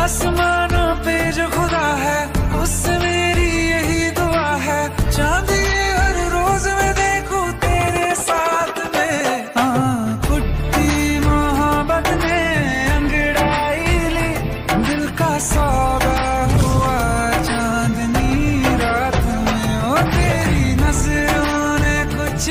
आसमानों पे जो खुदा है उससे मेरी यही दुआ है। चाँद ये हर रोज मैं देखूँ तेरे साथ में। हाँ कुट्टी मोहब्बत ने अंगड़ाई ली। दिल का सौदा हुआ चांदनी रात में। ओ तेरी नज़रों ने कुछ